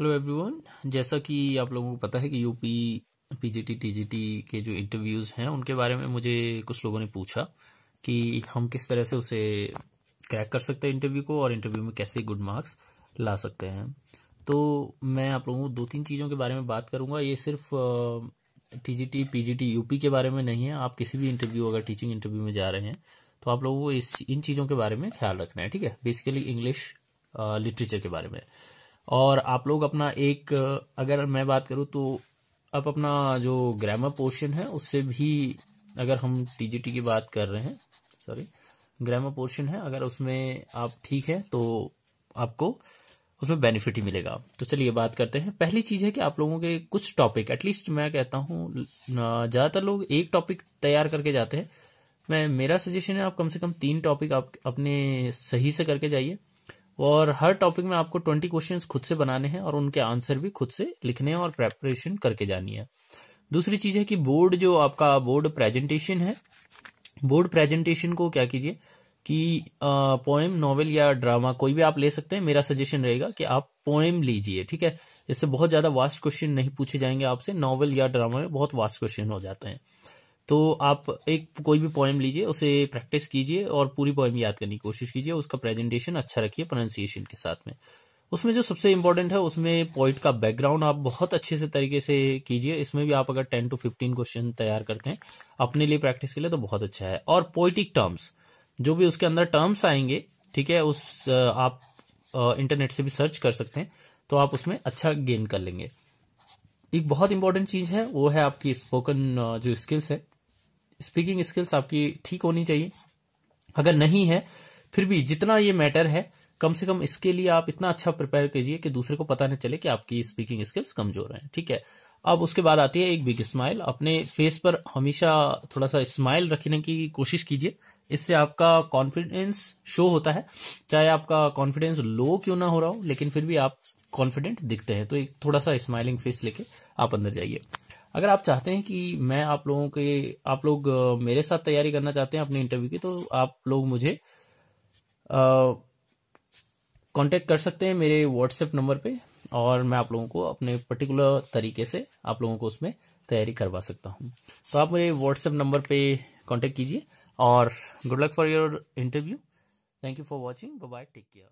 Hello everyone जैसा कि आप लोगों को पता है कि यूपी पीजीटी टीजीटी के जो इंटरव्यूज़ हैं, उनके बारे में मुझे कुछ लोगों ने पूछा कि हम किस तरह से उसे क्रैक कर सकते हैं इंटरव्यू को और इंटरव्यू में कैसे गुड मार्क्स ला सकते हैं। तो मैं आप लोगों को दो तीन चीज़ों के बारे में बात करूँगा। ये सिर्फ़ टीजीटी पीजीटी यूपी के बारे में नहीं है। आप किसी भी इंटरव्यू अगर टीचिंग इंटरव्यू में जा रहे हैं तो आप लोगों को इस, इन चीज़ों के बारे में ख्याल रखना है, ठीक है? बेसिकली इंग्लिश लिटरेचर के बारे में। और आप लोग अपना एक, अगर मैं बात करूँ तो आप अपना जो ग्रामर पोर्शन है, उससे भी अगर हम टीजीटी की बात कर रहे हैं सॉरी ग्रामर पोर्शन है, अगर उसमें आप ठीक है तो आपको उसमें बेनिफिट ही मिलेगा। तो चलिए बात करते हैं। पहली चीज़ है कि आप लोगों के कुछ टॉपिक एटलीस्ट मैं कहता हूँ ज़्यादातर लोग एक टॉपिक तैयार करके जाते हैं। मैं, मेरा सजेशन है आप कम से कम तीन टॉपिक आप अपने सही से करके जाइए। और हर टॉपिक में आपको ट्वेंटी क्वेश्चंस खुद से बनाने हैं और उनके आंसर भी खुद से लिखने हैं और प्रेपरेशन करके जानी है। दूसरी चीज़ है कि बोर्ड जो आपका बोर्ड प्रेजेंटेशन है बोर्ड प्रेजेंटेशन को क्या कीजिए कि पोएम नॉवेल या ड्रामा कोई भी आप ले सकते हैं। मेरा सजेशन रहेगा कि आप पोएम लीजिए, ठीक है? इससे बहुत ज़्यादा वास्ट क्वेश्चन नहीं पूछे जाएँगे आपसे। नॉवेल या ड्रामा में बहुत वास्ट क्वेश्चन हो जाते हैं। तो आप एक कोई भी पोएम लीजिए, उसे प्रैक्टिस कीजिए और पूरी पोएम याद करने की कोशिश कीजिए, उसका प्रेजेंटेशन अच्छा रखिए प्रोनाउंसिएशन के साथ में। उसमें जो सबसे इंपॉर्टेंट है, उसमें पॉइंट का बैकग्राउंड आप बहुत अच्छे से तरीके से कीजिए। इसमें भी आप अगर टेन टू फिफ्टीन क्वेश्चन तैयार करते हैं, अपने लिए प्रैक्टिस के लिए तो बहुत अच्छा है। और पोइटिक टर्म्स जो भी उसके अंदर टर्म्स आएँगे, ठीक है, उस आप इंटरनेट से भी सर्च कर सकते हैं तो आप उसमें अच्छा गेन कर लेंगे। एक बहुत इंपॉर्टेंट चीज़ है, वो है आपकी स्पोकन जो स्किल्स है। स्पीकिंग स्किल्स आपकी ठीक होनी चाहिए। अगर नहीं है, फिर भी जितना ये मैटर है, कम से कम इसके लिए आप इतना अच्छा प्रिपेयर कीजिए कि दूसरे को पता नहीं चले कि आपकी स्पीकिंग स्किल्स कमज़ोर हैं। ठीक है? अब उसके बाद आती है एक बिग स्माइल अपने फेस पर हमेशा थोड़ा सा स्माइल रखने की कोशिश कीजिए। इससे आपका कॉन्फिडेंस शो होता है। चाहे आपका कॉन्फिडेंस लो क्यों ना हो रहा हो, लेकिन फिर भी आप कॉन्फिडेंट दिखते हैं। तो एक थोड़ा सा स्माइलिंग फेस लेके आप अंदर जाइए। अगर आप चाहते हैं कि मैं आप लोगों के, आप लोग मेरे साथ तैयारी करना चाहते हैं अपने इंटरव्यू की तो आप लोग मुझे कांटेक्ट कर सकते हैं मेरे व्हाट्सएप नंबर पे। और मैं आप लोगों को अपने पर्टिकुलर तरीके से आप लोगों को उसमें तैयारी करवा सकता हूँ। तो आप मेरे व्हाट्सएप नंबर पे कांटेक्ट कीजिए और good luck for your interview thank you for watching bye take care